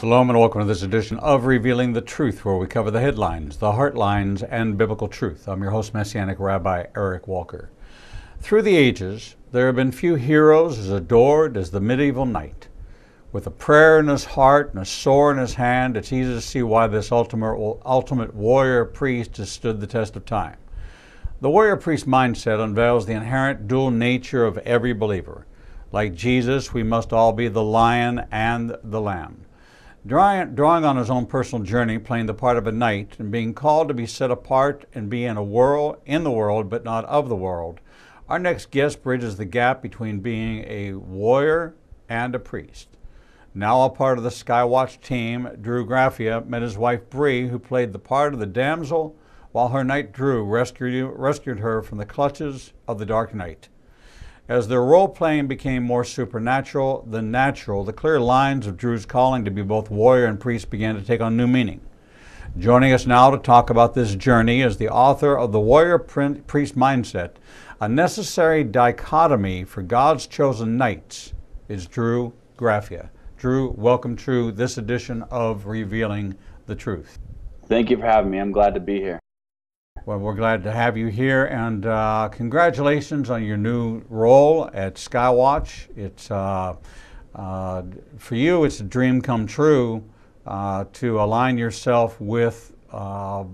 Shalom and welcome to this edition of Revealing the Truth, where we cover the headlines, the heartlines, and biblical truth. I'm your host, Messianic Rabbi Eric Walker. Through the ages, there have been few heroes as adored as the medieval knight. With a prayer in his heart and a sword in his hand, it's easy to see why this ultimate, ultimate warrior priest has stood the test of time. The warrior priest mindset unveils the inherent dual nature of every believer. Like Jesus, we must all be the lion and the lamb. Drawing, drawing on his own personal journey, playing the part of a knight, and being called to be set apart and be in a world, in the world, but not of the world, our next guest bridges the gap between being a warrior and a priest. Now a part of the Skywatch team, Drew Graffia met his wife Bree, who played the part of the damsel, while her knight Drew rescued, rescued her from the clutches of the Dark Knight. As their role playing became more supernatural than natural, the clear lines of Drew's calling to be both warrior and priest began to take on new meaning. Joining us now to talk about this journey is the author of The Warrior Priest Mindset, a necessary dichotomy for God's chosen knights, is Drew Graffia. Drew, welcome to this edition of Revealing the Truth. Thank you for having me. I'm glad to be here. Well, we're glad to have you here, and uh, congratulations on your new role at Skywatch. It's uh, uh, for you, it's a dream come true uh, to align yourself with uh,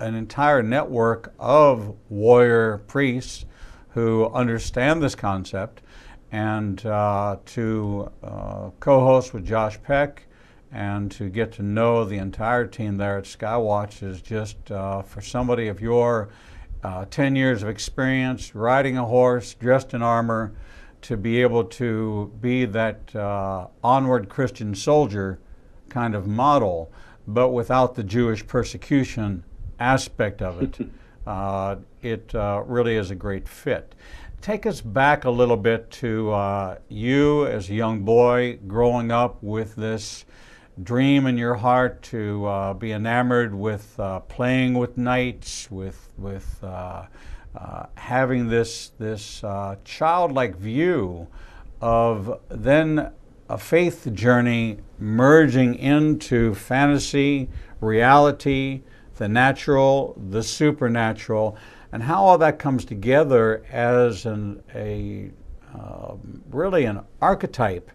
an entire network of warrior priests who understand this concept, and uh, to co-host with Josh Peck and to get to know the entire team there at Skywatch is just uh, for somebody of your uh, 10 years of experience riding a horse, dressed in armor, to be able to be that uh, onward Christian soldier kind of model, but without the Jewish persecution aspect of it. Uh, it uh, really is a great fit take us back a little bit to uh, you as a young boy growing up with this dream in your heart to uh, be enamored with uh, playing with knights, with with uh, uh having this this uh, childlike view of then a faith journey merging into fantasy, reality, the natural, the supernatural, and how all that comes together as an, a um, really an archetype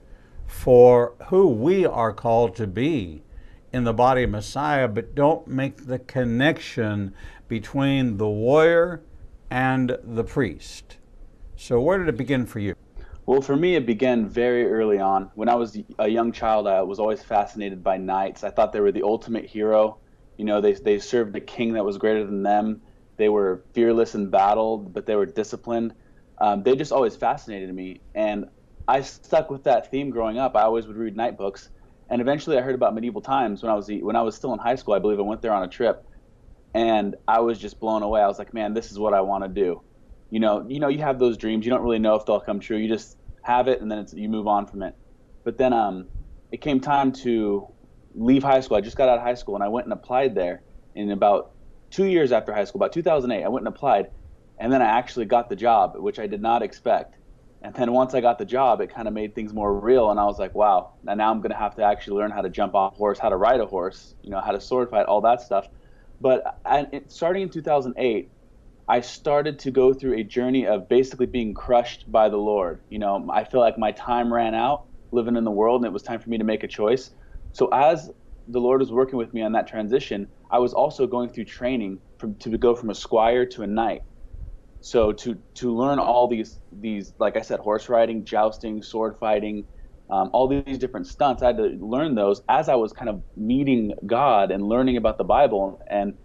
for who we are called to be in the body of Messiah, but don't make the connection between the warrior and the priest. So, where did it begin for you? Well, for me, it began very early on. When I was a young child, I was always fascinated by knights. I thought they were the ultimate hero. You know, they, they served a king that was greater than them. They were fearless in battle, but they were disciplined. Um, they just always fascinated me. And I stuck with that theme growing up. I always would read knight books, and eventually I heard about medieval times when I was when I was still in high school. I believe I went there on a trip, and I was just blown away. I was like, man, this is what I want to do. You know, you know, you have those dreams. You don't really know if they'll come true. You just have it, and then you move on from it. But then um, it came time to leave high school. I just got out of high school, and I went and applied there. In about two years after high school, about 2008, I went and applied, and then I actually got the job, which I did not expect and then once I got the job, it kind of made things more real. And I was like, wow, now, I'm going to have to actually learn how to jump off a horse, how to ride a horse, you know, how to sword fight, all that stuff. But I, starting in 2008, I started to go through a journey of basically being crushed by the Lord. You know, I feel like my time ran out living in the world and it was time for me to make a choice. So as the Lord was working with me on that transition, I was also going through training from, to go from a squire to a knight. So to to learn all these these like I said, horse riding, jousting, sword fighting, um, all these different stunts, I had to learn those as I was kind of meeting God and learning about the Bible, and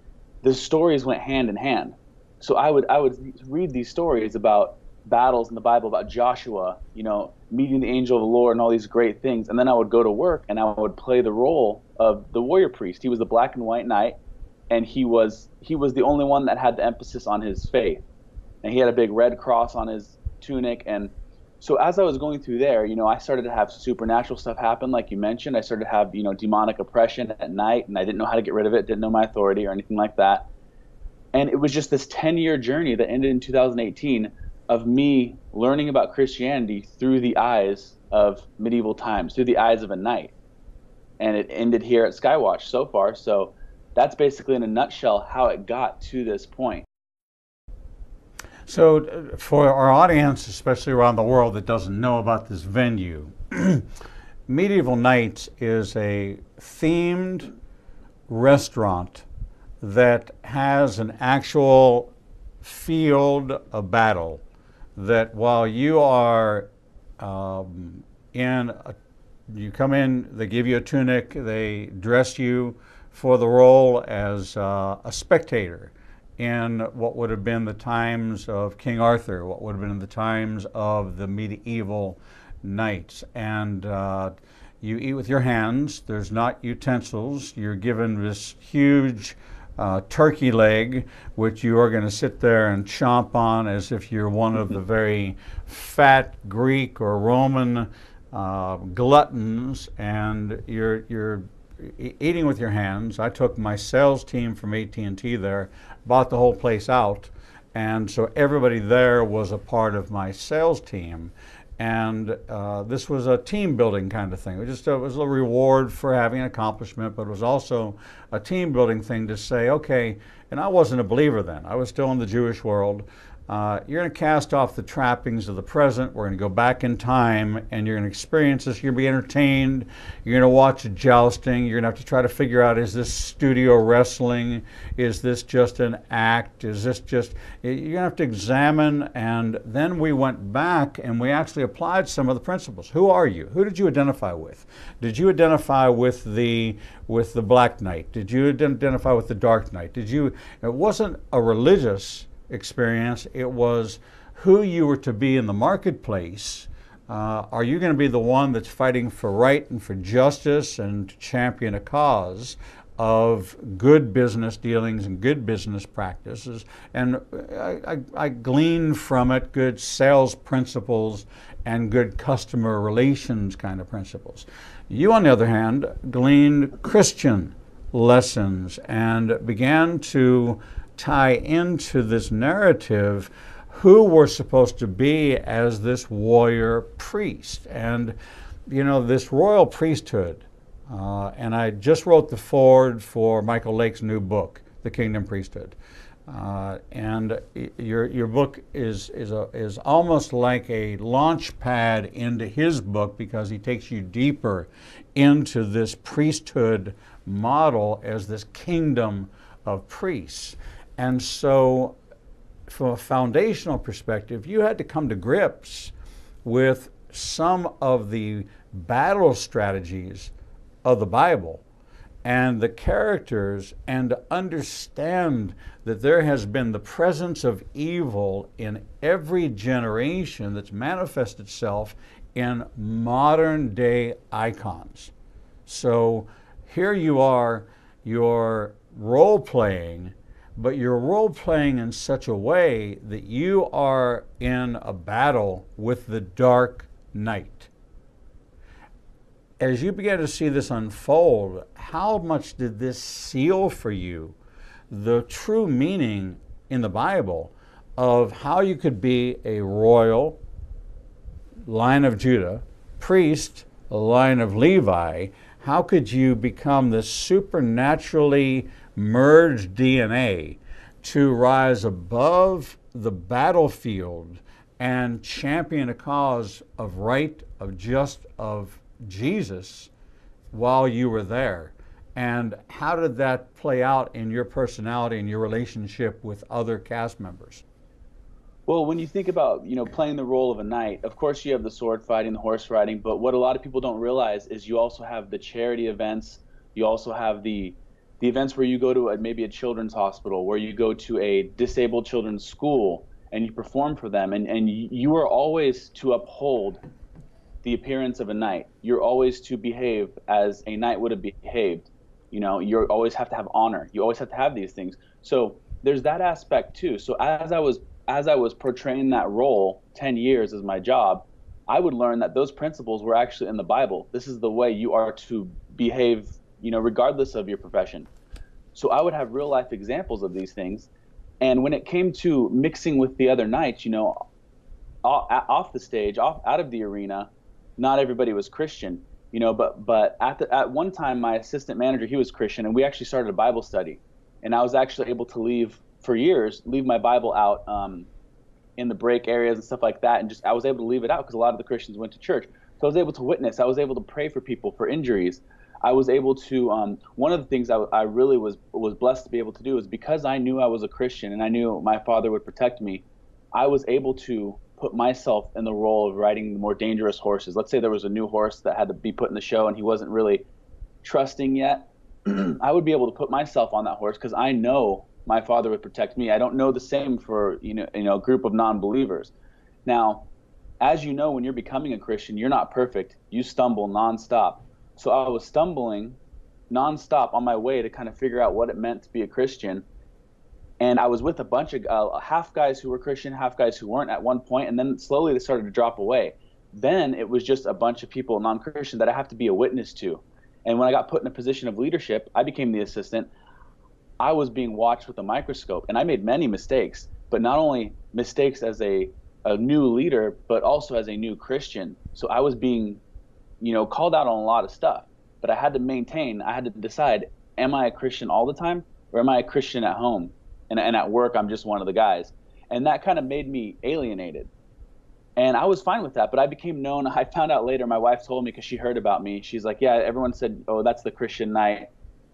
the stories went hand in hand. So I would I would read these stories about battles in the Bible about Joshua, you know, meeting the angel of the Lord and all these great things, and then I would go to work and I would play the role of the warrior priest. He was the black and white knight, and he was he was the only one that had the emphasis on his faith and he had a big red cross on his tunic. And so as I was going through there, you know, I started to have supernatural stuff happen, like you mentioned. I started to have, you know, demonic oppression at night, and I didn't know how to get rid of it, didn't know my authority or anything like that. And it was just this 10 year journey that ended in 2018 of me learning about Christianity through the eyes of medieval times, through the eyes of a knight. and it ended here at Skywatch so far. So that's basically in a nutshell how it got to this point. So, uh, for our audience, especially around the world that doesn't know about this venue, Medieval Nights is a themed restaurant that has an actual field of battle. That while you are um, in, a, you come in, they give you a tunic, they dress you for the role as uh, a spectator in what would have been the times of King Arthur, what would have been the times of the medieval knights. And uh, you eat with your hands, there's not utensils. You're given this huge uh, turkey leg, which you are going to sit there and chomp on as if you're one of the very fat Greek or Roman uh, gluttons, and you're, you're eating with your hands. I took my sales team from AT&T there, bought the whole place out, and so everybody there was a part of my sales team. And uh, this was a team building kind of thing. It just it was a reward for having an accomplishment, but it was also a team building thing to say, okay. And I wasn't a believer then. I was still in the Jewish world. Uh, you're going to cast off the trappings of the present. We're going to go back in time and you're going to experience this. You're going to be entertained. You're going to watch a jousting. You're going to have to try to figure out is this studio wrestling? Is this just an act? Is this just. You're going to have to examine. And then we went back and we actually applied some of the principles. Who are you? Who did you identify with? Did you identify with the with the Black Knight? Did you identify with the Dark Knight? Did you? It wasn't a religious experience. It was who you were to be in the marketplace. Uh, are you going to be the one that's fighting for right and for justice and to champion a cause of good business dealings and good business practices? And I, I, I glean from it good sales principles and good customer relations kind of principles. You, on the other hand, gleaned Christian lessons and began to tie into this narrative who we're supposed to be as this warrior priest. And, you know, this royal priesthood, uh, and I just wrote the foreword for Michael Lake's new book, The Kingdom Priesthood. Uh, and your, your book is, is, a, is almost like a launch pad into his book because he takes you deeper into this priesthood model as this kingdom of priests. And so, from a foundational perspective, you had to come to grips with some of the battle strategies of the Bible and the characters and understand that there has been the presence of evil in every generation that's manifested itself in modern day icons. So here you are, you're role playing but you're role playing in such a way that you are in a battle with the dark knight. As you began to see this unfold, how much did this seal for you the true meaning in the Bible of how you could be a royal line of Judah, priest, line of Levi? How could you become this supernaturally merge DNA to rise above the battlefield and champion a cause of right, of just, of Jesus while you were there. And how did that play out in your personality and your relationship with other cast members? Well, when you think about you know playing the role of a knight, of course you have the sword fighting, the horse riding, but what a lot of people don't realize is you also have the charity events. You also have the the events where you go to a, maybe a children's hospital, where you go to a disabled children's school and you perform for them, and, and you are always to uphold the appearance of a knight. You're always to behave as a knight would have behaved. You know, you always have to have honor. You always have to have these things. So there's that aspect too. So as I was as I was portraying that role 10 years as my job, I would learn that those principles were actually in the Bible. This is the way you are to behave you know, regardless of your profession. So I would have real life examples of these things. And when it came to mixing with the other knights, you know, off the stage, off out of the arena, not everybody was Christian. you know. But but at the, at one time, my assistant manager he was Christian, and we actually started a Bible study, and I was actually able to leave for years, leave my Bible out um, in the break areas and stuff like that, and just I was able to leave it out because a lot of the Christians went to church. So I was able to witness. I was able to pray for people for injuries. I was able to. Um, one of the things I, I really was was blessed to be able to do is because I knew I was a Christian and I knew my Father would protect me. I was able to put myself in the role of riding the more dangerous horses. Let's say there was a new horse that had to be put in the show and he wasn't really trusting yet. I would be able to put myself on that horse because I know my Father would protect me. I don't know the same for you know you know a group of non-believers. Now, as you know, when you're becoming a Christian, you're not perfect. You stumble nonstop. So I was stumbling nonstop on my way to kind of figure out what it meant to be a Christian. And I was with a bunch of uh, half guys who were Christian, half guys who weren't at one point, and then slowly they started to drop away. Then it was just a bunch of people, non Christian, that I have to be a witness to. And when I got put in a position of leadership, I became the assistant. I was being watched with a microscope, and I made many mistakes, but not only mistakes as a, a new leader, but also as a new Christian. So I was being you know, called out on a lot of stuff, but I had to maintain, I had to decide, am I a Christian all the time or am I a Christian at home? And, and at work, I'm just one of the guys. And that kind of made me alienated. And I was fine with that, but I became known. I found out later, my wife told me because she heard about me. She's like, yeah, everyone said, oh, that's the Christian Knight.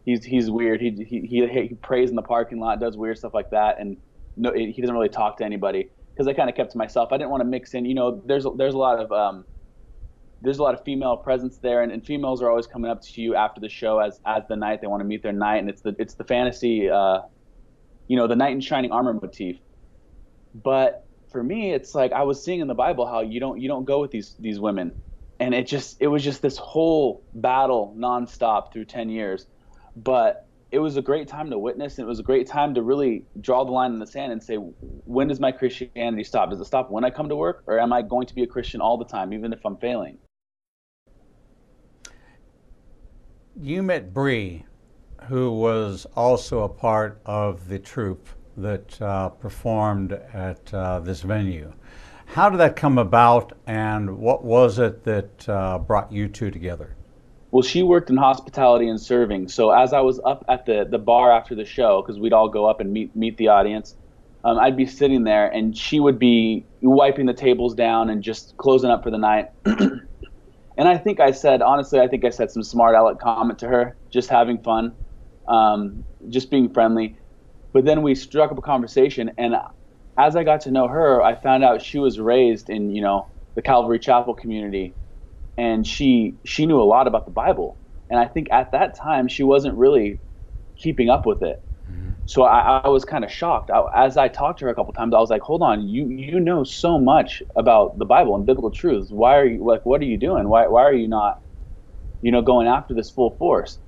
He's, he's weird. He, he, he, he prays in the parking lot, does weird stuff like that. And no, he doesn't really talk to anybody because I kind of kept to myself. I didn't want to mix in, you know, there's, there's a lot of, um, there's a lot of female presence there, and, and, females are always coming up to you after the show as as the knight. They want to meet their knight, and it's the it's the fantasy, uh, you know, the knight in shining armor motif. But for me, it's like I was seeing in the Bible how you don't you don't go with these these women, and it just it was just this whole battle nonstop through ten years. But it was a great time to witness, and it was a great time to really draw the line in the sand and say, when does my Christianity stop? Does it stop when I come to work, or am I going to be a Christian all the time, even if I'm failing? You met Bree, who was also a part of the troupe that uh, performed at uh, this venue. How did that come about, and what was it that uh, brought you two together? Well, she worked in hospitality and serving. So as I was up at the, the bar after the show, because we'd all go up and meet meet the audience, um, I'd be sitting there, and she would be wiping the tables down and just closing up for the night. and I think I said honestly, I think I said some smart aleck comment to her, just having fun, um, just being friendly. But then we struck up a conversation, and as I got to know her, I found out she was raised in you know the Calvary Chapel community, and she she knew a lot about the Bible. And I think at that time she wasn't really keeping up with it so I, I was kind of shocked. I, as I talked to her a couple times, I was like, "Hold on, you you know so much about the Bible and biblical truths. Why are you like? What are you doing? Why why are you not, you know, going after this full force?"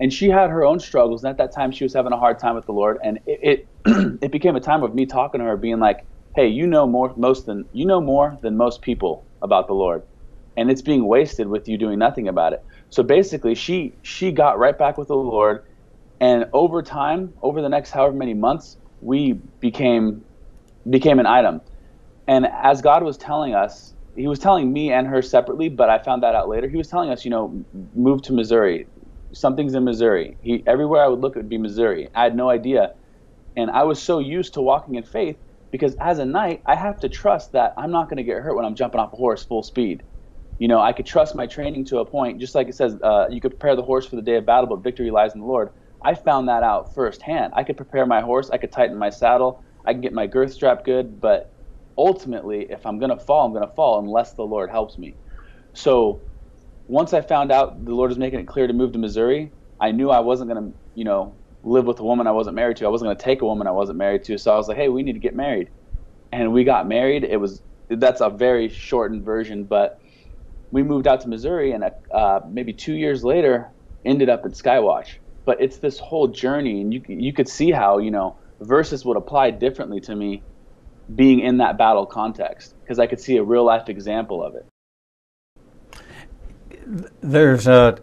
And she had her own struggles, and at that time, she was having a hard time with the Lord. And it it, it became a time of me talking to her, being like, "Hey, you know more most than you know more than most people about the Lord, and it's being wasted with you doing nothing about it." So basically, she she got right back with the Lord and over time, over the next however many months, we became became an item. And as God was telling us, He was telling me and her separately, but I found that out later. He was telling us, you know, move to Missouri. Something's in Missouri. He everywhere I would look, it would be Missouri. I had no idea, and I was so used to walking in faith because as a knight, I have to trust that I'm not going to get hurt when I'm jumping off a horse full speed. You know, I could trust my training to a point, just like it says, uh, you could prepare the horse for the day of battle, but victory lies in the Lord. I found that out firsthand. I could prepare my horse, I could tighten my saddle, I can get my girth strap good, but ultimately, if I'm going to fall, I'm going to fall unless the Lord helps me. So once I found out the Lord was making it clear to move to Missouri, I knew I wasn't going to, you know, live with a woman I wasn't married to. I wasn't going to take a woman I wasn't married to. So I was like, hey, we need to get married. And we got married. It was, that's a very shortened version, but we moved out to Missouri and uh, maybe two years later ended up at Skywatch but it's this whole journey, and you you could see how you know verses would apply differently to me being in that battle context because I could see a real life example of it. There's a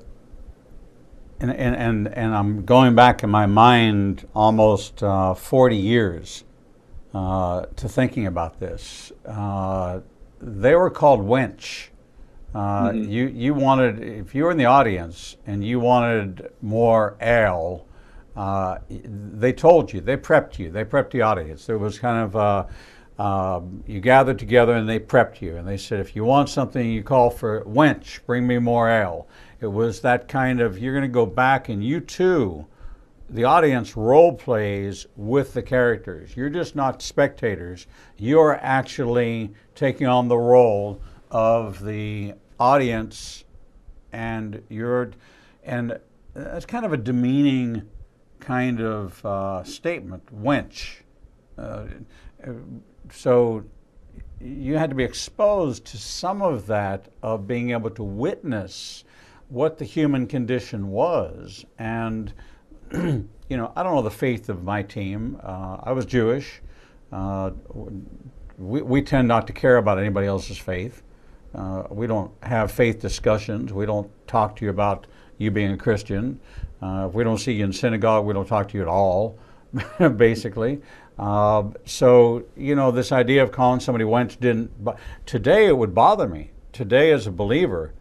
and, and, and, and I'm going back in my mind almost uh, 40 years uh, to thinking about this. Uh, they were called wench Uh, mm-hmm. You you wanted if you were in the audience and you wanted more ale, uh, they told you, they prepped you, they prepped the audience. There was kind of uh, um, you gathered together and they prepped you, and they said if you want something, you call for wench, bring me more ale. It was that kind of you're going to go back and you too the audience role plays with the characters. You're just not spectators. You're actually taking on the role of the audience, and you're, and that's kind of a demeaning kind of uh, statement, wench. Uh, so you had to be exposed to some of that of being able to witness what the human condition was and you know, I don't know the faith of my team. Uh, I was Jewish. Uh, we, we tend not to care about anybody else's faith. Uh, we don't have faith discussions. We don't talk to you about you being a Christian. Uh, if we don't see you in synagogue, we don't talk to you at all, basically. Uh, so, you know, this idea of calling somebody wench didn't, but today it would bother me. Today, as a believer,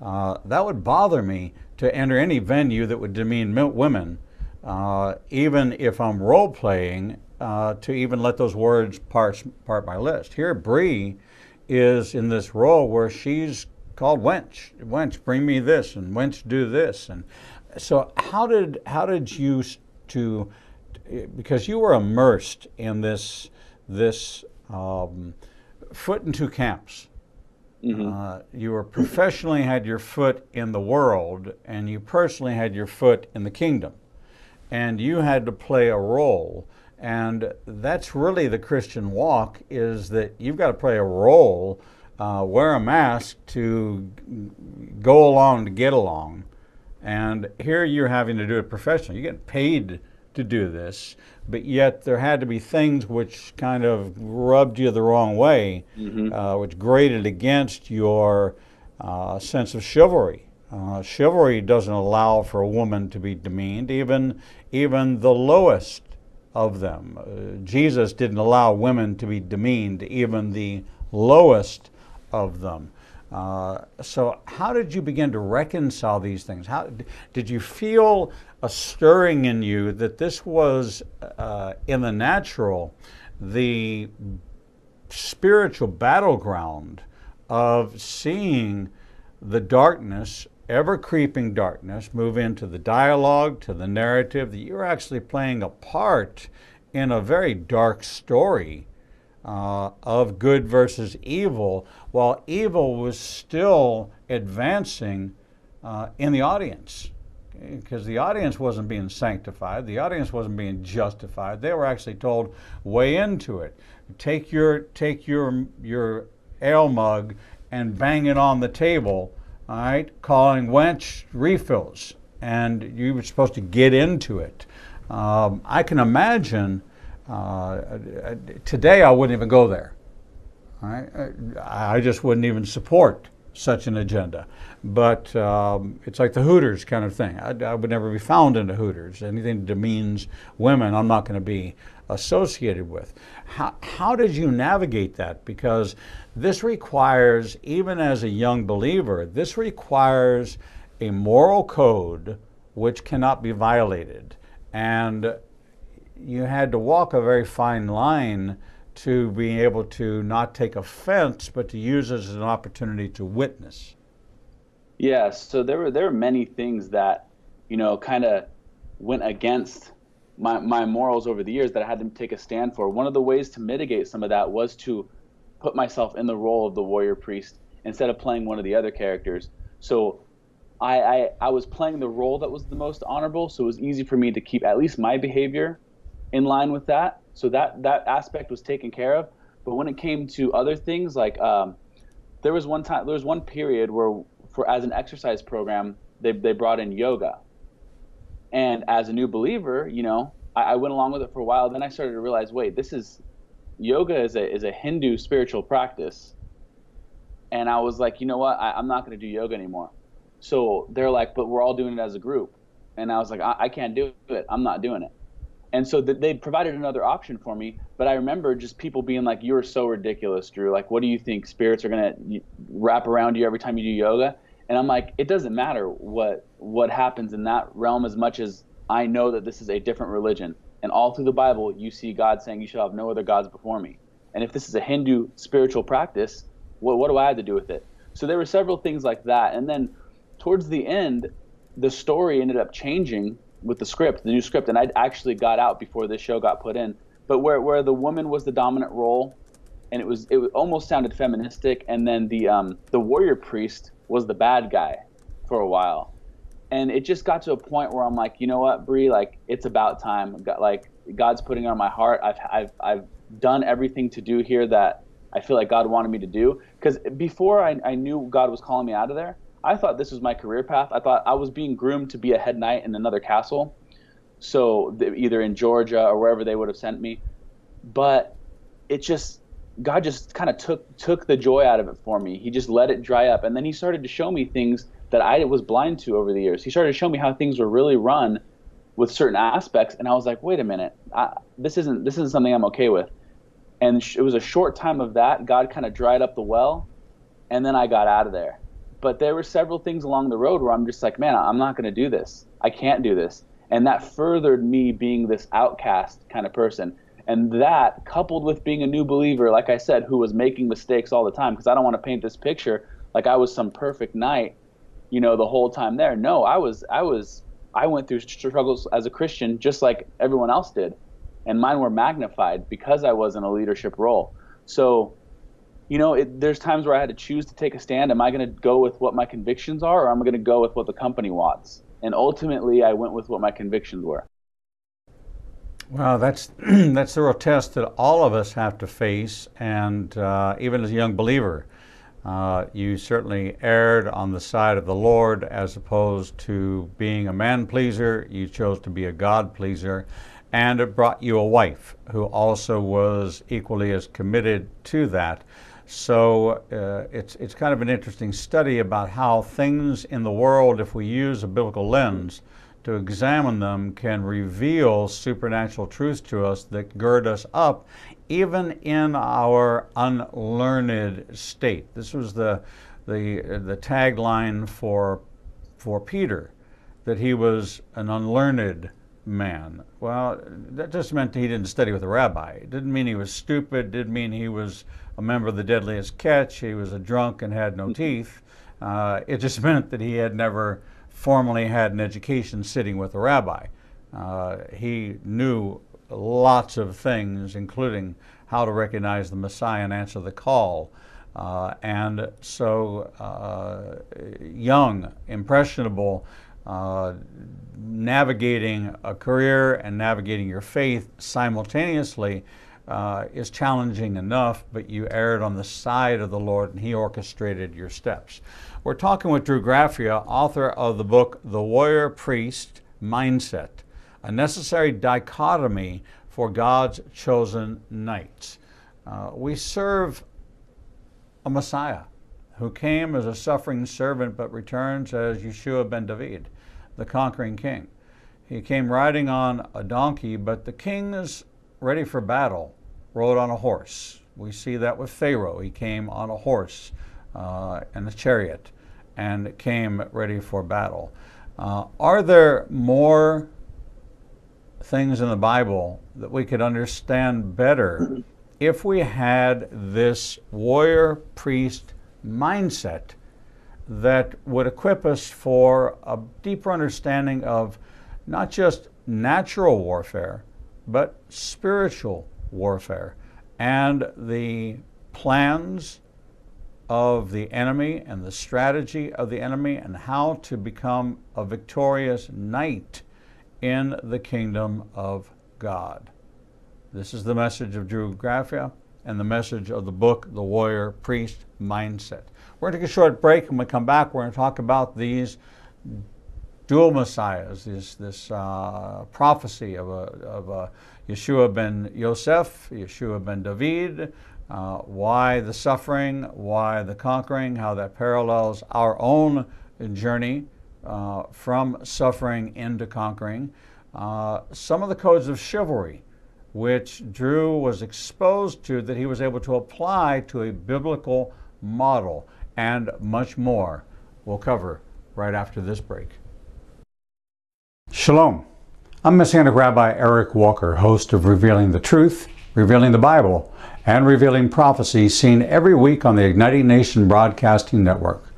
uh, that would bother me to enter any venue that would demean women uh, even if I'm role playing, uh, to even let those words part, part my list. Here, Bree is in this role where she's called wench. Wench, bring me this, and wench, do this. And so, how did how did you to because you were immersed in this this um, foot in two camps. Mm-hmm. Uh, you were professionally had your foot in the world, and you personally had your foot in the kingdom and you had to play a role. And that's really the Christian walk is that you've got to play a role, uh, wear a mask to go along to get along. And here you're having to do it professionally. You're getting paid to do this, but yet there had to be things which kind of rubbed you the wrong way, mm-hmm. uh, which grated against your uh, sense of chivalry. Uh, chivalry doesn't allow for a woman to be demeaned, even even the lowest of them. Uh, Jesus didn't allow women to be demeaned, even the lowest of them. Uh, so, how did you begin to reconcile these things? How did you feel a stirring in you that this was, uh, in the natural, the spiritual battleground of seeing the darkness ever creeping darkness move into the dialogue, to the narrative, that you're actually playing a part in a very dark story uh, of good versus evil, while evil was still advancing uh, in the audience. Because the audience wasn't being sanctified, the audience wasn't being justified. They were actually told, way into it. Take your take your your ale mug and bang it on the table all right, calling wench refills, and you were supposed to get into it. Um, I can imagine uh, today I wouldn't even go there. Right? I just wouldn't even support such an agenda. But um, it's like the Hooters kind of thing. I, I, would never be found in the Hooters. Anything that demeans women, I'm not going to be associated with. How, how did you navigate that? Because this requires, even as a young believer, this requires a moral code which cannot be violated. And you had to walk a very fine line to being able to not take offense, but to use it as an opportunity to witness. Yeah, so there were there were many things that, you know, kind of went against my, my morals over the years that I had to take a stand for. One of the ways to mitigate some of that was to put myself in the role of the warrior priest instead of playing one of the other characters. So I, I, I was playing the role that was the most honorable, so it was easy for me to keep at least my behavior in line with that. So that that aspect was taken care of. But when it came to other things, like um, there was one time, there was one period where, for as an exercise program, they they brought in yoga. And as a new believer, you know, I, I went along with it for a while. Then I started to realize, wait, this is yoga is a is a Hindu spiritual practice. And I was like, you know what? I, am not going to do yoga anymore. So they're like, but we're all doing it as a group. And I was like, I, I can't do it. I'm not doing it. and so th- they provided another option for me. But I remember just people being like, "You're so ridiculous, Drew. Like, what do you think spirits are gonna wrap around you every time you do yoga?" And I'm like, it doesn't matter what what happens in that realm as much as I know that this is a different religion. And all through the Bible, you see God saying, "You shall have no other gods before me." And if this is a Hindu spiritual practice, what what do I have to do with it? So there were several things like that. And then towards the end, the story ended up changing with the script, the new script, and I actually got out before this show got put in. But where where the woman was the dominant role, and it was it almost sounded feministic, and then the um, the warrior priest was the bad guy for a while, and it just got to a point where I'm like, you know what, Bree, like it's about time. Got, like God's putting on my heart. I've I've I've done everything to do here that I feel like God wanted me to do. Because before I, I knew God was calling me out of there, I thought this was my career path. I thought I was being groomed to be a head knight in another castle. So either in Georgia or wherever they would have sent me. But it just God just kind of took took the joy out of it for me. He just let it dry up, and then he started to show me things that I was blind to over the years. He started to show me how things were really run with certain aspects, and I was like, wait a minute, I, this isn't this isn't something I'm okay with. And it was a short time of that. God kind of dried up the well, and then I got out of there. But there were several things along the road where I'm just like, man, I'm not going to do this. I can't do this. And that furthered me being this outcast kind of person. And that, coupled with being a new believer, like I said, who was making mistakes all the time, because I don't want to paint this picture like I was some perfect knight, you know, the whole time there. No, I was, I was, I went through struggles as a Christian just like everyone else did. And mine were magnified because I was in a leadership role. So you know, it, there's times where I had to choose to take a stand. Am I going to go with what my convictions are, or am I going to go with what the company wants? And ultimately, I went with what my convictions were. Well, that's that's the real test that all of us have to face, and uh, even as a young believer, uh, you certainly erred on the side of the Lord as opposed to being a man pleaser. You chose to be a God pleaser, and it brought you a wife who also was equally as committed to that. So uh, it's, it's kind of an interesting study about how things in the world, if we use a biblical lens to examine them, can reveal supernatural truths to us that gird us up, even in our unlearned state. This was the, the, the tagline for, for Peter, that he was an unlearned man. Well, that just meant he didn't study with a rabbi. It didn't mean he was stupid, it didn't mean he was a member of the deadliest catch, he was a drunk and had no teeth. Uh, it just meant that he had never formally had an education sitting with a rabbi. Uh, he knew lots of things, including how to recognize the Messiah and answer the call. Uh, and so, uh, young, impressionable, uh, navigating a career and navigating your faith simultaneously uh, is challenging enough, but you erred on the side of the Lord and He orchestrated your steps. We're talking with Drew Graffia, author of the book The Warrior Priest Mindset A Necessary Dichotomy for God's Chosen Knights. Uh, we serve a Messiah who came as a suffering servant but returns as Yeshua ben David, the conquering king. He came riding on a donkey, but the king is ready for battle, rode on a horse. We see that with Pharaoh. He came on a horse uh, and a chariot and came ready for battle. Uh, are there more things in the Bible that we could understand better if we had this warrior priest mindset that would equip us for a deeper understanding of not just natural warfare, but spiritual warfare and the plans of the enemy and the strategy of the enemy and how to become a victorious knight in the kingdom of God. This is the message of Drew Graffia and the message of the book, The Warrior Priest Mindset. We're going to take a short break and when we come back, we're going to talk about these dual messiahs, this, this uh, prophecy of, a, of a Yeshua ben Yosef, Yeshua ben David, uh, why the suffering, why the conquering, how that parallels our own journey uh, from suffering into conquering. uh, some of the codes of chivalry, which Drew was exposed to, that he was able to apply to a biblical model, and much more. We'll cover right after this break. Shalom. I'm Messianic Rabbi Eric Walker, host of Revealing the Truth, Revealing the Bible, and Revealing Prophecy, seen every week on the Igniting Nation Broadcasting Network.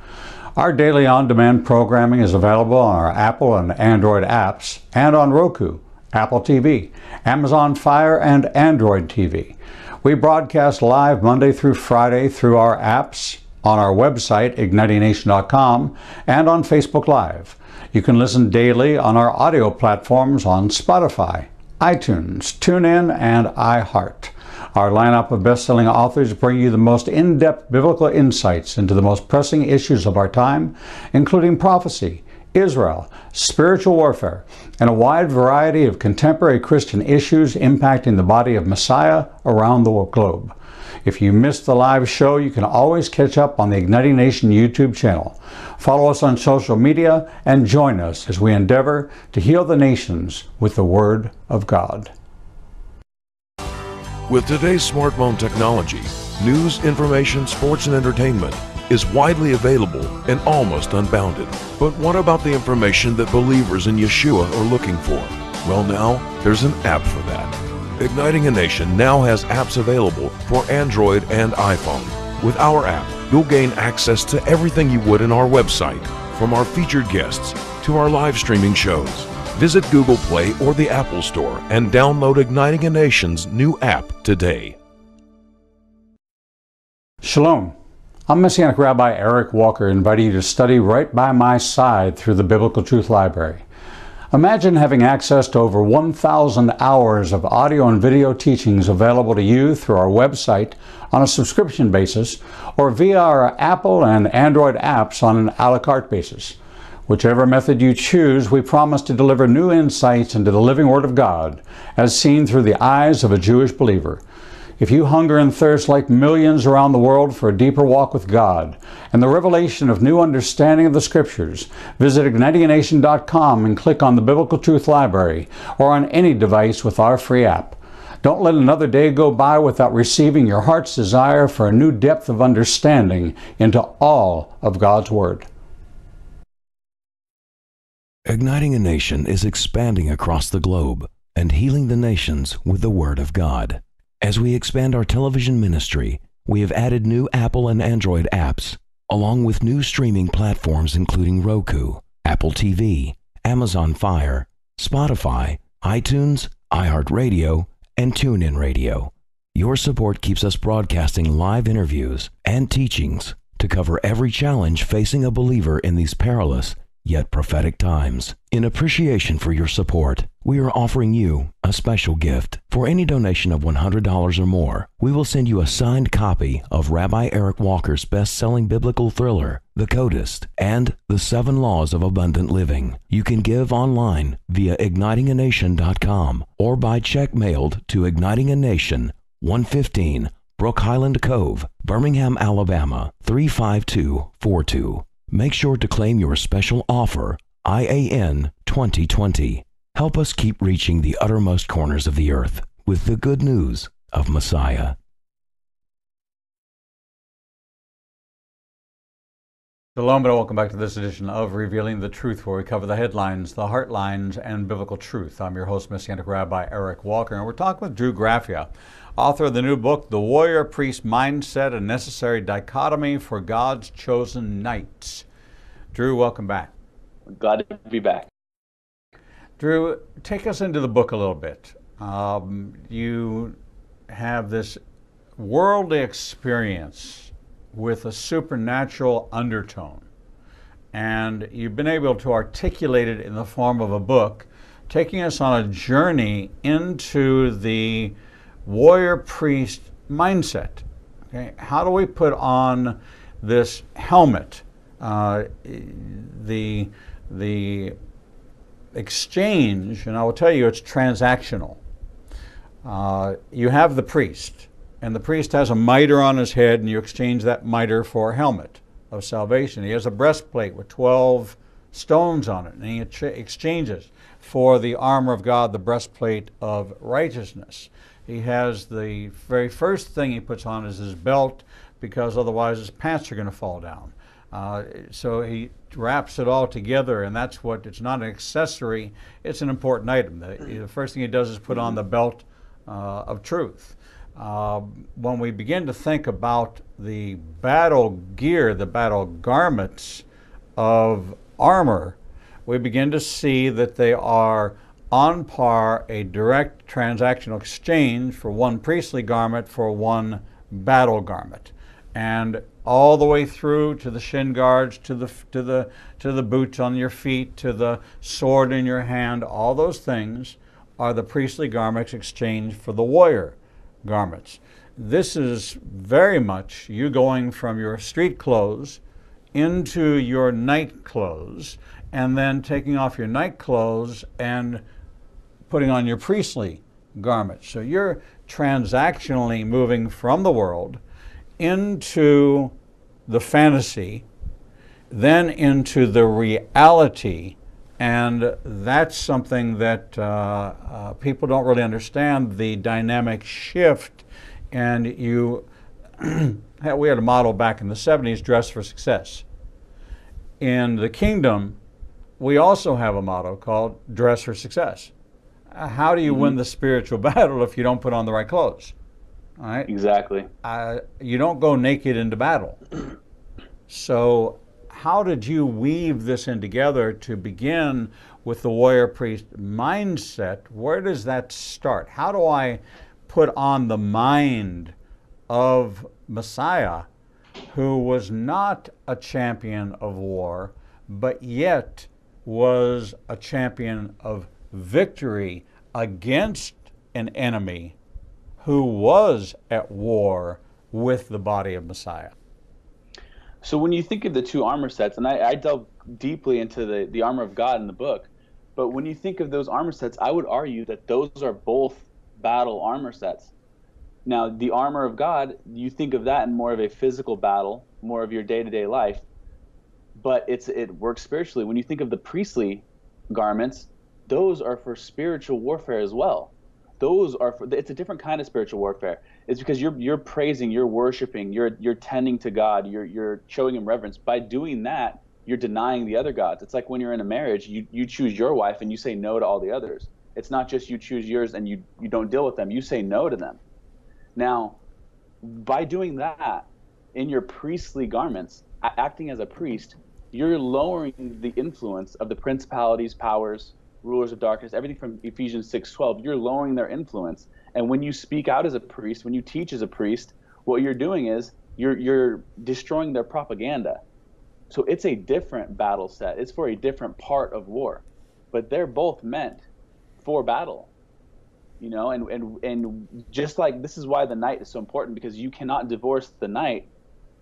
Our daily on demand programming is available on our Apple and Android apps and on Roku, Apple TV, Amazon Fire, and Android TV. We broadcast live Monday through Friday through our apps, on our website, ignitingnation.com, and on Facebook Live. You can listen daily on our audio platforms on Spotify, iTunes, TuneIn, and iHeart. Our lineup of best selling authors bring you the most in depth biblical insights into the most pressing issues of our time, including prophecy, Israel, spiritual warfare, and a wide variety of contemporary Christian issues impacting the body of Messiah around the globe. If you missed the live show, you can always catch up on the Igniting Nation YouTube channel. Follow us on social media and join us as we endeavor to heal the nations with the Word of God. With today's smartphone technology, news, information, sports, and entertainment is widely available and almost unbounded. But what about the information that believers in Yeshua are looking for? Well, now there's an app for that. Igniting a Nation now has apps available for Android and iPhone. With our app, you'll gain access to everything you would in our website, from our featured guests to our live streaming shows. Visit Google Play or the Apple Store and download Igniting a Nation's new app today. Shalom. I'm Messianic Rabbi Eric Walker, inviting you to study right by my side through the Biblical Truth Library. Imagine having access to over 1,000 hours of audio and video teachings available to you through our website on a subscription basis or via our Apple and Android apps on an a la carte basis. Whichever method you choose, we promise to deliver new insights into the living Word of God as seen through the eyes of a Jewish believer. If you hunger and thirst like millions around the world for a deeper walk with God and the revelation of new understanding of the Scriptures, visit ignitingnation.com and click on the Biblical Truth Library or on any device with our free app. Don't let another day go by without receiving your heart's desire for a new depth of understanding into all of God's Word. Igniting a Nation is expanding across the globe and healing the nations with the Word of God. As we expand our television ministry, we have added new Apple and Android apps, along with new streaming platforms including Roku, Apple TV, Amazon Fire, Spotify, iTunes, iHeartRadio, and TuneIn Radio. Your support keeps us broadcasting live interviews and teachings to cover every challenge facing a believer in these perilous yet prophetic times. In appreciation for your support, we are offering you a special gift. For any donation of $100 or more, we will send you a signed copy of Rabbi Eric Walker's best selling biblical thriller, The Codist, and The Seven Laws of Abundant Living. You can give online via ignitinganation.com or by check mailed to Igniting a Nation, 115 Brook Highland Cove, Birmingham, Alabama 35242. Make sure to claim your special offer, IAN 2020. Help us keep reaching the uttermost corners of the earth with the good news of Messiah. Shalom and welcome back to this edition of Revealing the Truth, where we cover the headlines, the heartlines, and biblical truth. I'm your host, Messianic Rabbi Eric Walker, and we're talking with Drew Graffia, author of the new book, The Warrior Priest Mindset A Necessary Dichotomy for God's Chosen Knights. Drew, welcome back. Glad to be back. Drew, take us into the book a little bit. Um, you have this worldly experience with a supernatural undertone, and you've been able to articulate it in the form of a book, taking us on a journey into the warrior priest mindset. Okay? How do we put on this helmet? Uh, the, the exchange, and I will tell you it's transactional. Uh, you have the priest, and the priest has a mitre on his head, and you exchange that mitre for a helmet of salvation. He has a breastplate with 12 stones on it, and he exchanges for the armor of God, the breastplate of righteousness. He has the very first thing he puts on is his belt because otherwise his pants are going to fall down. Uh, so he wraps it all together, and that's what it's not an accessory, it's an important item. The, the first thing he does is put on the belt uh, of truth. Uh, when we begin to think about the battle gear, the battle garments of armor, we begin to see that they are on par a direct transactional exchange for one priestly garment for one battle garment. And all the way through to the shin guards, to the, to the, to the boots on your feet, to the sword in your hand, all those things are the priestly garments exchanged for the warrior garments. This is very much you going from your street clothes into your night clothes and then taking off your night clothes and putting on your priestly garments. So you're transactionally moving from the world into the fantasy, then into the reality and that's something that uh, uh, people don't really understand the dynamic shift. And you, we had a model back in the 70s, Dress for Success. In the kingdom, we also have a motto called Dress for Success. Uh, how do you mm-hmm. win the spiritual battle if you don't put on the right clothes? All right? Exactly. Uh, you don't go naked into battle. So how did you weave this in together to begin with the warrior priest mindset? Where does that start? How do I put on the mind of Messiah, who was not a champion of war, but yet was a champion of victory against an enemy who was at war with the body of Messiah? So when you think of the two armor sets, and I, I delve deeply into the, the armor of God in the book, but when you think of those armor sets, I would argue that those are both battle armor sets. Now, the armor of God, you think of that in more of a physical battle, more of your day-to-day life, but it's it works spiritually. When you think of the priestly garments, those are for spiritual warfare as well. Those are for, it's a different kind of spiritual warfare. It's because you're you're praising, you're worshiping, you're you're tending to God, you're you're showing him reverence. By doing that, you're denying the other gods. It's like when you're in a marriage, you you choose your wife and you say no to all the others. It's not just you choose yours and you you don't deal with them. You say no to them. Now, by doing that in your priestly garments, acting as a priest, you're lowering the influence of the principalities, powers, rulers of darkness, everything from Ephesians 6:12. You're lowering their influence and when you speak out as a priest, when you teach as a priest, what you're doing is you're you're destroying their propaganda. So it's a different battle set. It's for a different part of war. But they're both meant for battle. You know, and and and just like this is why the knight is so important because you cannot divorce the knight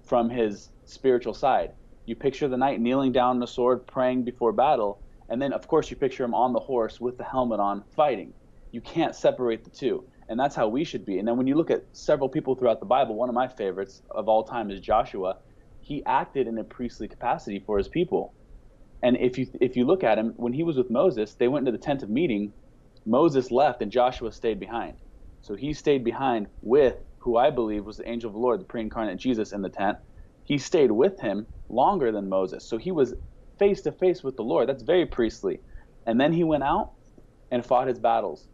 from his spiritual side. You picture the knight kneeling down the sword, praying before battle, and then of course you picture him on the horse with the helmet on, fighting. You can't separate the two and that's how we should be. And then when you look at several people throughout the Bible, one of my favorites of all time is Joshua. He acted in a priestly capacity for his people. And if you if you look at him, when he was with Moses, they went into the tent of meeting. Moses left and Joshua stayed behind. So he stayed behind with who I believe was the angel of the Lord, the pre-incarnate Jesus in the tent. He stayed with him longer than Moses. So he was face to face with the Lord. That's very priestly. And then he went out and fought his battles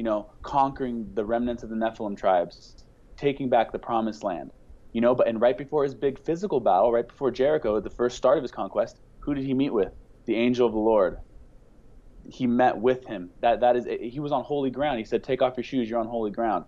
you know, conquering the remnants of the Nephilim tribes, taking back the promised land. You know, but and right before his big physical battle, right before Jericho, the first start of his conquest, who did he meet with? The angel of the Lord. He met with him. That that is he was on holy ground. He said, "Take off your shoes, you're on holy ground."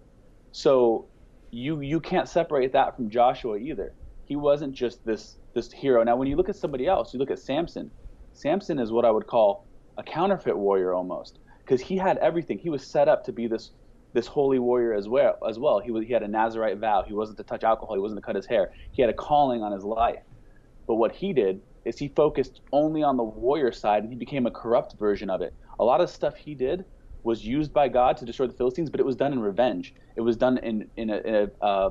So you you can't separate that from Joshua either. He wasn't just this this hero. Now when you look at somebody else, you look at Samson. Samson is what I would call a counterfeit warrior almost because he had everything. He was set up to be this this holy warrior as well. As well, he was he had a Nazarite vow. He wasn't to touch alcohol. He wasn't to cut his hair. He had a calling on his life. But what he did is he focused only on the warrior side, and he became a corrupt version of it. A lot of stuff he did was used by God to destroy the Philistines, but it was done in revenge. It was done in in a, in a, uh,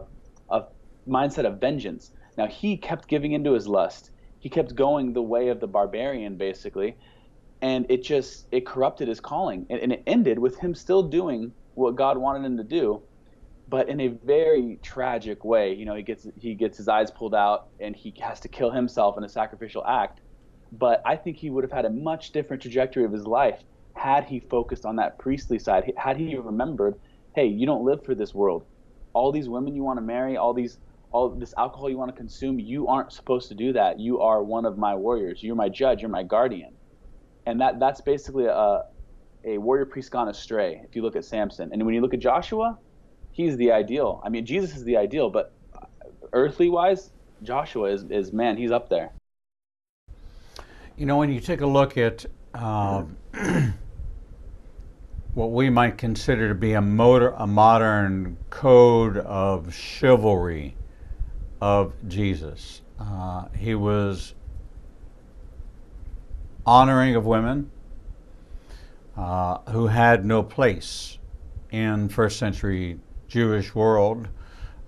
a mindset of vengeance. Now he kept giving into his lust. he kept going the way of the barbarian, basically, and it just it corrupted his calling, and, and it ended with him still doing what God wanted him to do, but in a very tragic way. You know, he gets he gets his eyes pulled out, and he has to kill himself in a sacrificial act. But I think he would have had a much different trajectory of his life had he focused on that priestly side. Had he remembered, hey, you don't live for this world. All these women you want to marry, all these all this alcohol you want to consume, you aren't supposed to do that. You are one of my warriors. You're my judge. You're my guardian. And that that's basically a a warrior priest gone astray. If you look at Samson, and when you look at Joshua, he's the ideal. I mean, Jesus is the ideal, but earthly wise, Joshua is is man. He's up there. You know, when you take a look at uh, what we might consider to be a, motor, a modern code of chivalry of Jesus. Uh, he was honoring of women uh, who had no place in first century Jewish world.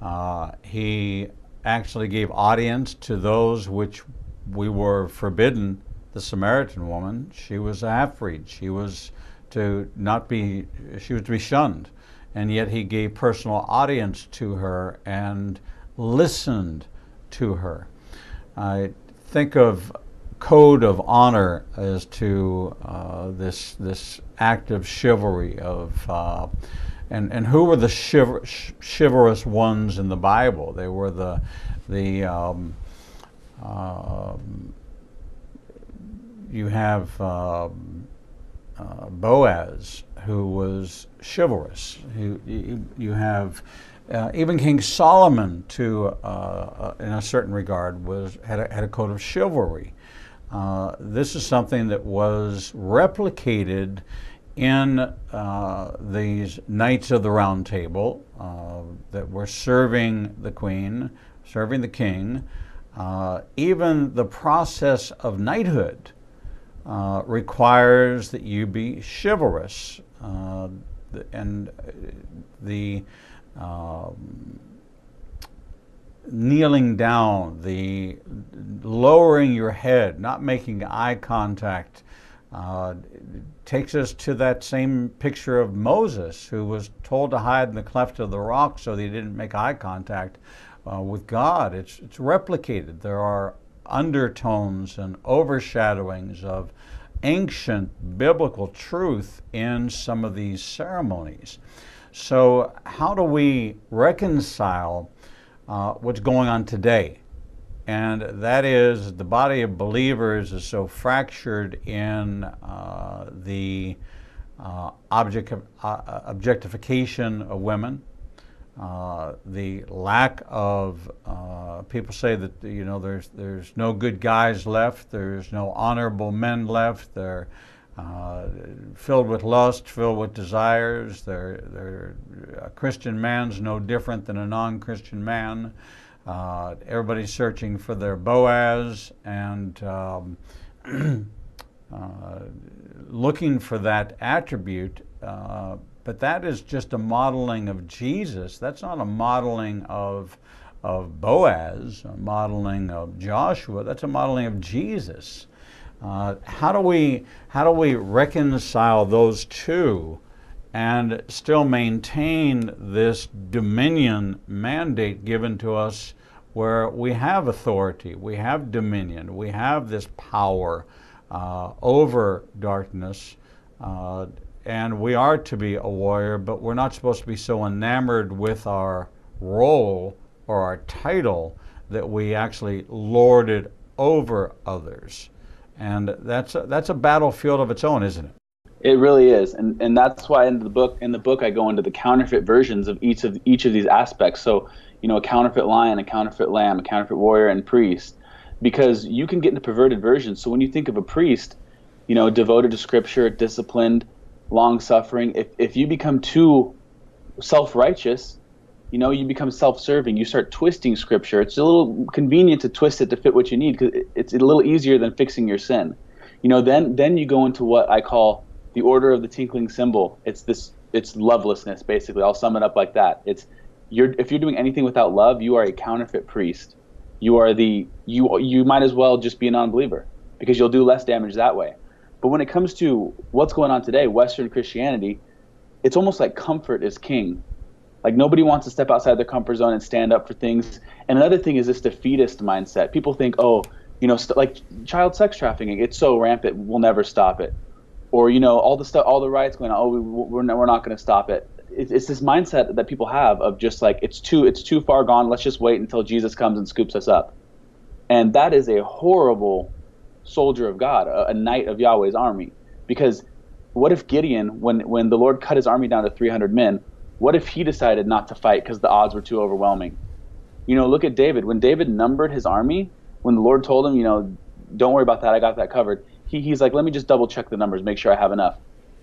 Uh, he actually gave audience to those which we were forbidden. The Samaritan woman, she was a half-breed. She was to not be, she was to be shunned. And yet he gave personal audience to her and listened to her. I think of code of honor as to uh, this this act of chivalry of uh, and and who were the chiv- chivalrous ones in the Bible? They were the the um, uh, you have um, uh, Boaz who was chivalrous. You, you, you have uh, even King Solomon, to uh, uh, in a certain regard, was had a, had a code of chivalry. Uh, this is something that was replicated in uh, these knights of the Round Table uh, that were serving the queen, serving the king. even the process of knighthood requires that you be chivalrous, and the um, kneeling down, the lowering your head, not making eye contact, uh, takes us to that same picture of Moses, who was told to hide in the cleft of the rock so that he didn't make eye contact uh, with God. It's, it's replicated. There are undertones and overshadowings of ancient biblical truth in some of these ceremonies. So, how do we reconcile uh, what's going on today? And that is the body of believers is so fractured in uh, the uh, object, uh, objectification of women, uh, the lack of uh, people say that you know there's there's no good guys left, there's no honorable men left. There uh, filled with lust, filled with desires. They're, they're, a Christian man's no different than a non Christian man. Uh, everybody's searching for their Boaz and um, uh, looking for that attribute. Uh, but that is just a modeling of Jesus. That's not a modeling of, of Boaz, a modeling of Joshua. That's a modeling of Jesus. Uh, how do we how do we reconcile those two and still maintain this dominion mandate given to us where we have authority, we have dominion, we have this power uh, over darkness, uh, and we are to be a warrior, but we're not supposed to be so enamored with our role or our title that we actually lord it over others. And that's a, that's a battlefield of its own, isn't it? It really is, and and that's why in the book in the book I go into the counterfeit versions of each of each of these aspects. So you know, a counterfeit lion, a counterfeit lamb, a counterfeit warrior, and priest, because you can get into perverted versions. So when you think of a priest, you know, devoted to Scripture, disciplined, long suffering. If if you become too self righteous, you know, you become self-serving. You start twisting scripture. It's a little convenient to twist it to fit what you need because it's a little easier than fixing your sin. You know, then then you go into what I call the order of the tinkling cymbal. It's this it's lovelessness basically. I'll sum it up like that. It's you're if you're doing anything without love, you are a counterfeit priest. You are the you you might as well just be a non-believer because you'll do less damage that way. But when it comes to what's going on today, Western Christianity, it's almost like comfort is king. Like nobody wants to step outside their comfort zone and stand up for things. And another thing is this defeatist mindset. People think, oh, you know, st- like child sex trafficking, it's so rampant, we'll never stop it. Or you know, all the stuff, all the riots going on, oh, we, we're not, we're not going to stop it. It's, it's this mindset that people have of just like it's too it's too far gone. Let's just wait until Jesus comes and scoops us up. And that is a horrible soldier of God, a, a knight of Yahweh's army. Because what if Gideon, when when the Lord cut his army down to 300 men, what if he decided not to fight because the odds were too overwhelming? You know, look at David. When David numbered his army, when the Lord told him, you know, don't worry about that, I got that covered. He, he's like, let me just double check the numbers, make sure I have enough.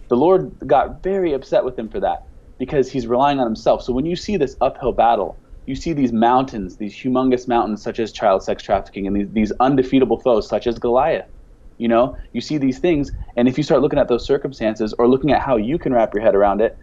The Lord got very upset with him for that because he's relying on himself. So when you see this uphill battle, you see these mountains, these humongous mountains such as child sex trafficking, and these, these undefeatable foes such as Goliath. You know, you see these things, and if you start looking at those circumstances or looking at how you can wrap your head around it,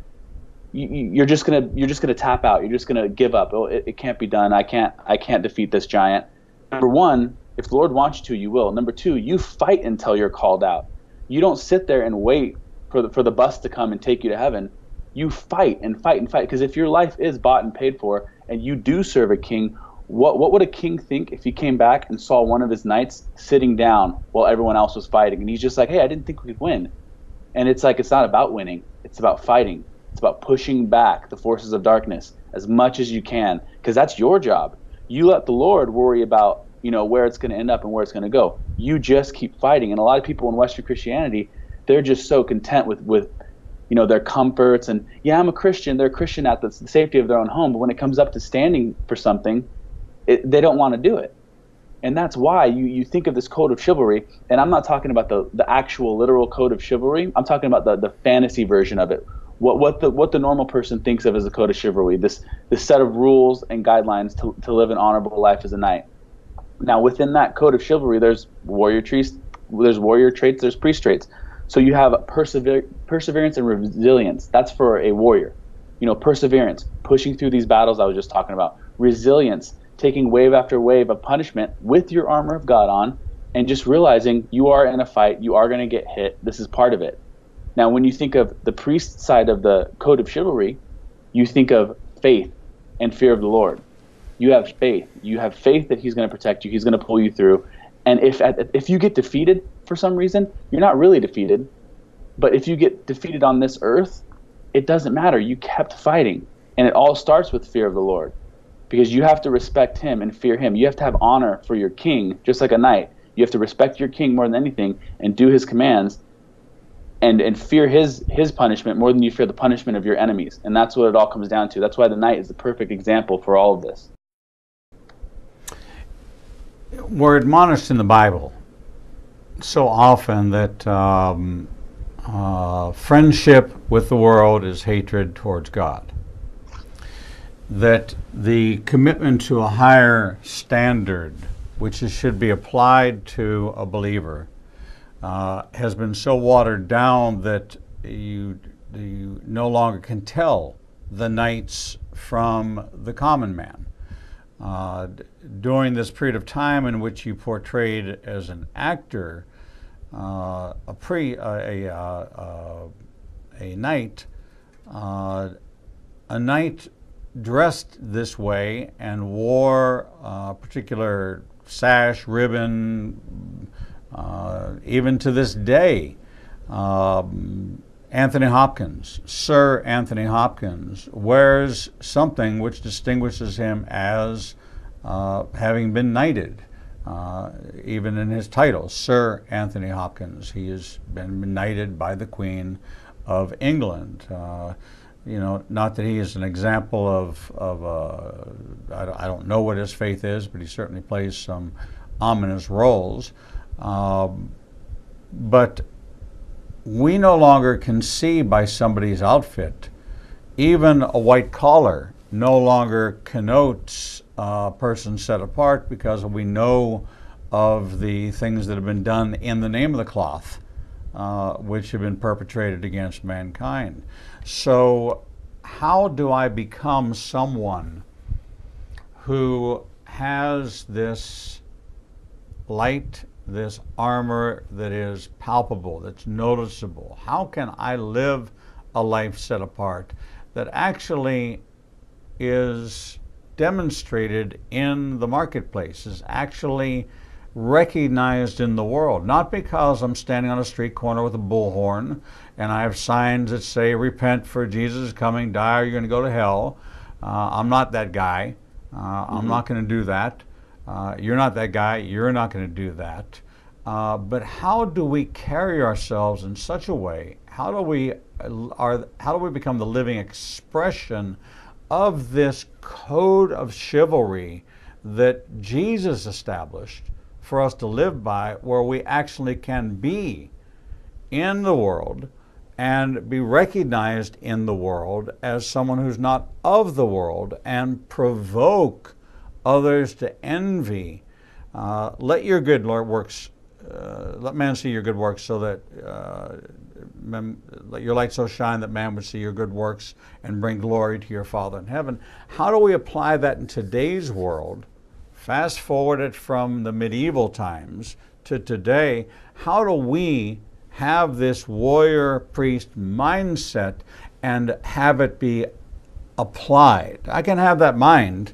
you, are just gonna you're just gonna tap out. You're just gonna give up. Oh, it, it can't be done. I can't I can't defeat this giant. Number one, if the Lord wants you to, you will. Number two, you fight until you're called out. You don't sit there and wait for the for the bus to come and take you to heaven. You fight and fight and fight because if your life is bought and paid for, and you do serve a king, what what would a king think if he came back and saw one of his knights sitting down while everyone else was fighting, and he's just like, hey, I didn't think we could win. And it's like it's not about winning; it's about fighting. It's about pushing back the forces of darkness as much as you can, because that's your job. You let the Lord worry about you know where it's going to end up and where it's going to go. You just keep fighting. And a lot of people in Western Christianity, they're just so content with with you know their comforts and yeah, I'm a Christian. They're a Christian at the safety of their own home, but when it comes up to standing for something, it, they don't want to do it and that's why you, you think of this code of chivalry and i'm not talking about the, the actual literal code of chivalry i'm talking about the, the fantasy version of it what what the what the normal person thinks of as a code of chivalry. This this set of rules and guidelines to to live an honorable life as a knight. Now within that code of chivalry, there's warrior traits, there's warrior traits, there's priest traits. So you have persever- perseverance and resilience. That's for a warrior. You know, perseverance, pushing through these battles I was just talking about. Resilience, taking wave after wave of punishment with your armor of God on, and just realizing you are in a fight, you are going to get hit. This is part of it. Now, when you think of the priest side of the code of chivalry, you think of faith and fear of the Lord. You have faith. You have faith that He's going to protect you. He's going to pull you through. And if if you get defeated for some reason, you're not really defeated. But if you get defeated on this earth, it doesn't matter. You kept fighting, and it all starts with fear of the Lord, because you have to respect Him and fear Him. You have to have honor for your King, just like a knight. You have to respect your King more than anything and do His commands and and fear his his punishment more than you fear the punishment of your enemies. And that's what it all comes down to. That's why the knight is the perfect example for all of this. We're admonished in the bible so often that um, uh, friendship with the world is hatred towards god. That the commitment to a higher standard which is, should be applied to a believer uh, has been so watered down that you, you no longer can tell the knights from the common man. Uh, during this period of time in which you portrayed as an actor, uh, a pre a, a, uh, a knight, uh, a knight dressed this way and wore a particular sash, ribbon, uh, even to this day, um, Anthony Hopkins, Sir Anthony Hopkins, wears something which distinguishes him as uh, having been knighted. Uh, even in his title, Sir Anthony Hopkins, he has been knighted by the Queen of England. Uh, you know, not that he is an example of, of uh, I, I don't know what his faith is, but he certainly plays some ominous roles. Um, but we no longer can see by somebody's outfit. Even a white collar no longer connotes a person set apart because we know of the things that have been done in the name of the cloth, uh, which have been perpetrated against mankind. So, how do I become someone who has this light, this armor that is palpable, that's noticeable? How can I live a life set apart that actually is demonstrated in the marketplace, is actually recognized in the world? Not because I'm standing on a street corner with a bullhorn and I have signs that say, Repent for Jesus is coming, die or you're going to go to hell. Uh, I'm not that guy. Uh, mm-hmm. I'm not going to do that. Uh, you're not that guy. You're not going to do that. Uh, but how do we carry ourselves in such a way? How do we uh, are how do we become the living expression of this code of chivalry that Jesus established for us to live by, where we actually can be in the world and be recognized in the world as someone who's not of the world and provoke others to envy. Uh, let your good works, uh, let man see your good works so that, uh, let your light so shine that man would see your good works and bring glory to your Father in heaven. How do we apply that in today's world? Fast forward it from the medieval times to today. How do we have this warrior priest mindset and have it be applied. I can have that mind.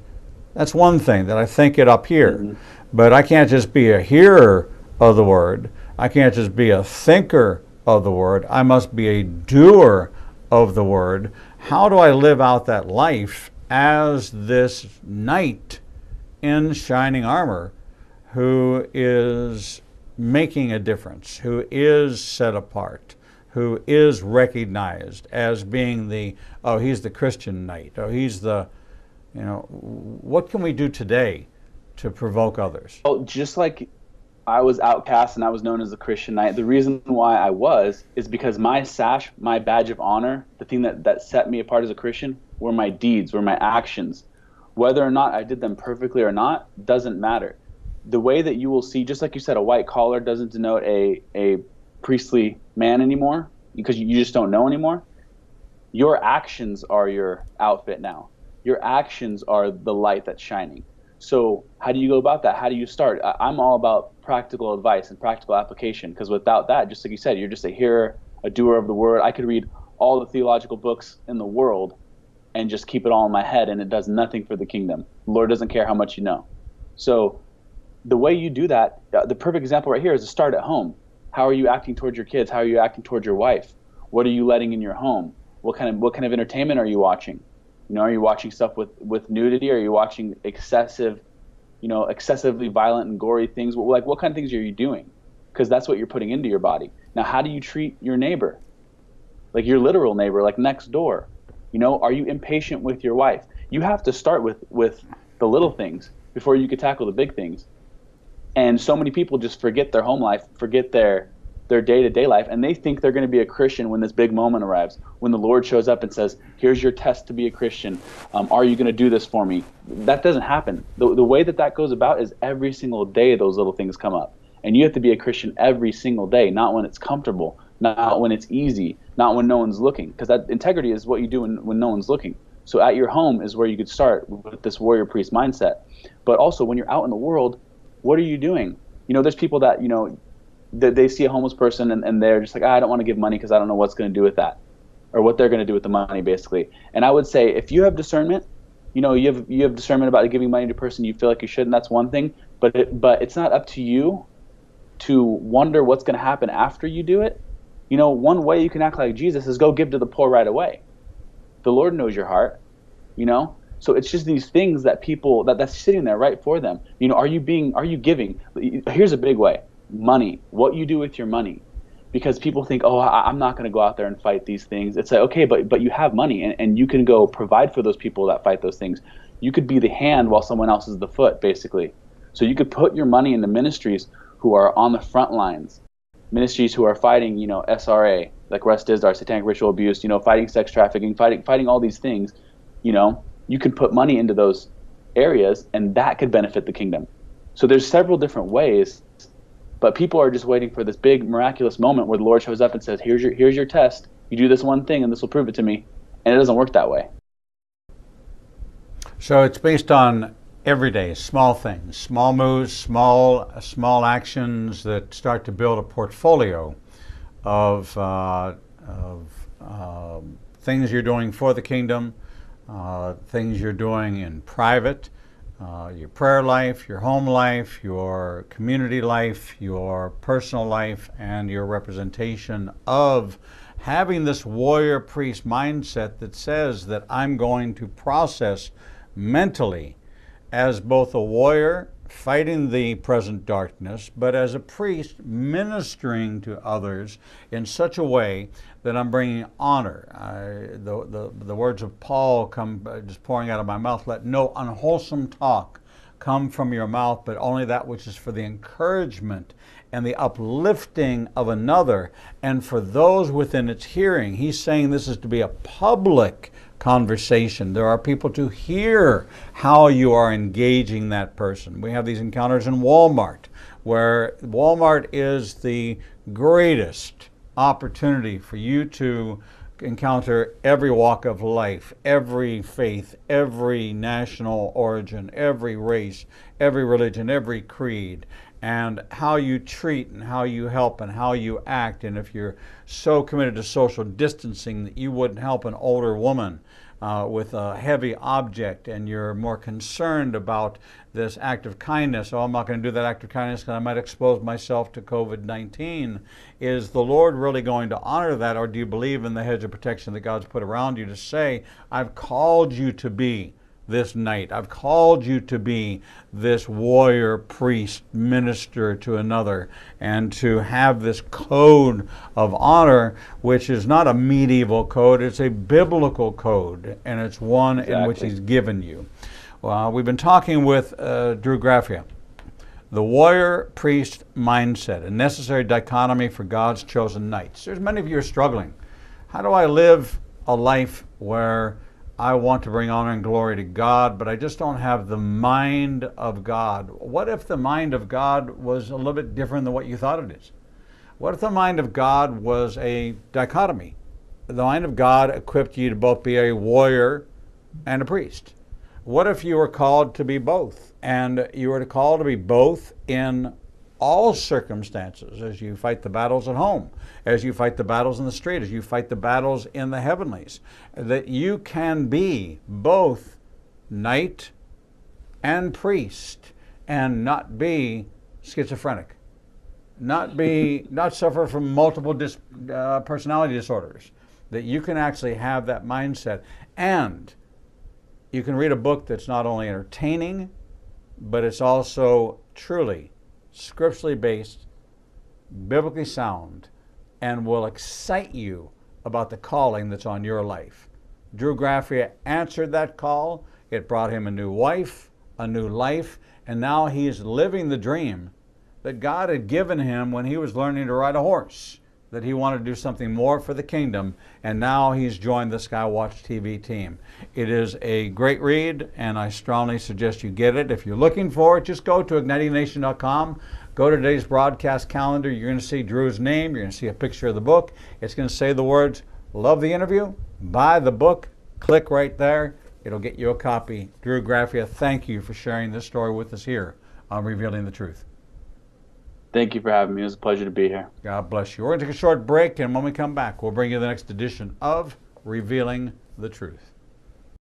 That's one thing that I think it up here. Mm-hmm. But I can't just be a hearer of the word. I can't just be a thinker of the word. I must be a doer of the word. How do I live out that life as this knight in shining armor who is making a difference, who is set apart, who is recognized as being the, oh, he's the Christian knight, oh, he's the, you know, what can we do today to provoke others? Well, just like I was outcast and I was known as a Christian knight, the reason why I was is because my sash, my badge of honor, the thing that, that set me apart as a Christian, were my deeds, were my actions. Whether or not I did them perfectly or not doesn't matter the way that you will see, just like you said, a white collar doesn't denote a, a priestly man anymore because you just don't know anymore. Your actions are your outfit now. Your actions are the light that's shining. So, how do you go about that? How do you start? I'm all about practical advice and practical application because without that, just like you said, you're just a hearer, a doer of the word. I could read all the theological books in the world and just keep it all in my head, and it does nothing for the kingdom. The Lord doesn't care how much you know. So, the way you do that, uh, the perfect example right here is to start at home. How are you acting towards your kids? How are you acting towards your wife? What are you letting in your home? What kind of what kind of entertainment are you watching? You know, are you watching stuff with with nudity? Are you watching excessive, you know, excessively violent and gory things? Like what kind of things are you doing? Because that's what you're putting into your body. Now, how do you treat your neighbor? Like your literal neighbor, like next door. You know, are you impatient with your wife? You have to start with with the little things before you could tackle the big things and so many people just forget their home life forget their their day-to-day life and they think they're going to be a christian when this big moment arrives. When the lord shows up and says here's your test to be a christian. Um, are you going to do this for me? That doesn't happen. The, the way that that goes about is every single day those little things come up. And you have to be a christian every single day not when it's comfortable not when it's easy not when no one's looking because that integrity is what you do when, when no one's looking. So at your home is where you could start with this warrior priest mindset. But also when you're out in the world what are you doing? You know, there's people that, you know, that they see a homeless person and, and they're just like, ah, I don't want to give money because I don't know what's going to do with that or what they're going to do with the money, basically. And I would say if you have discernment, you know, you have you have discernment about giving money to a person you feel like you should, and that's one thing. But it, but it's not up to you to wonder what's going to happen after you do it. You know, one way you can act like Jesus is go give to the poor right away. The Lord knows your heart. You know, so it's just these things that people that that's sitting there right for them. You know, are you being are you giving? Here's a big way: money. What you do with your money. Because people think, oh, I, am not going to go out there and fight these things. It's like, okay, but but you have money, and, and you can go provide for those people that fight those things. You could be the hand while someone else is the foot, basically. So you could put your money into ministries who are on the front lines, ministries who are fighting, you know, SRA, like Russ Dizdar, satanic ritual abuse, you know, fighting sex trafficking, fighting fighting all these things, you know, you can put money into those areas and that could benefit the kingdom. So there's several different ways, but people are just waiting for this big miraculous moment where the Lord shows up and says, "Here's your here's your test. You do this one thing and this will prove it to me." And it doesn't work that way. So it's based on every day, small things, small moves, small small actions that start to build a portfolio of, uh, of uh, things you're doing for the kingdom, uh, things you're doing in private, uh, your prayer life, your home life, your community life, your personal life, and your representation of having this warrior priest mindset that says that I'm going to process mentally as both a warrior fighting the present darkness, but as a priest ministering to others in such a way that I'm bringing honor. I, the, the, the words of Paul come uh, just pouring out of my mouth let no unwholesome talk come from your mouth, but only that which is for the encouragement and the uplifting of another and for those within its hearing. He's saying this is to be a public conversation. There are people to hear how you are engaging that person. We have these encounters in Walmart, where Walmart is the greatest opportunity for you to encounter every walk of life, every faith, every national origin, every race, every religion, every creed, and how you treat and how you help and how you act. And if you're so committed to social distancing that you wouldn't help an older woman uh, with a heavy object and you're more concerned about this act of kindness, oh, I'm not going to do that act of kindness because I might expose myself to COVID 19. Is the Lord really going to honor that, or do you believe in the hedge of protection that God's put around you to say, I've called you to be? This knight. I've called you to be this warrior, priest, minister to another, and to have this code of honor, which is not a medieval code, it's a biblical code, and it's one exactly. in which He's given you. Well, we've been talking with uh, Drew Graffia. The warrior priest mindset, a necessary dichotomy for God's chosen knights. There's many of you are struggling. How do I live a life where I want to bring honor and glory to God, but I just don't have the mind of God. What if the mind of God was a little bit different than what you thought it is? What if the mind of God was a dichotomy? The mind of God equipped you to both be a warrior and a priest. What if you were called to be both? And you were called to be both in all circumstances as you fight the battles at home, as you fight the battles in the street, as you fight the battles in the heavenlies, that you can be both knight and priest and not be schizophrenic, not be not suffer from multiple dis, uh, personality disorders. That you can actually have that mindset, and you can read a book that's not only entertaining, but it's also truly scripturally based, biblically sound, and will excite you about the calling that's on your life. Drew Graffia answered that call. It brought him a new wife, a new life, and now he's living the dream that God had given him when he was learning to ride a horse that he wanted to do something more for the kingdom, and now he's joined the Skywatch TV team. It is a great read, and I strongly suggest you get it. If you're looking for it, just go to ignitingnation.com. Go to today's broadcast calendar. You're going to see Drew's name. You're going to see a picture of the book. It's going to say the words, Love the interview, buy the book, click right there. It'll get you a copy. Drew Graffia, thank you for sharing this story with us here on Revealing the Truth. Thank you for having me. It was a pleasure to be here. God bless you. We're going to take a short break, and when we come back, we'll bring you the next edition of Revealing the Truth.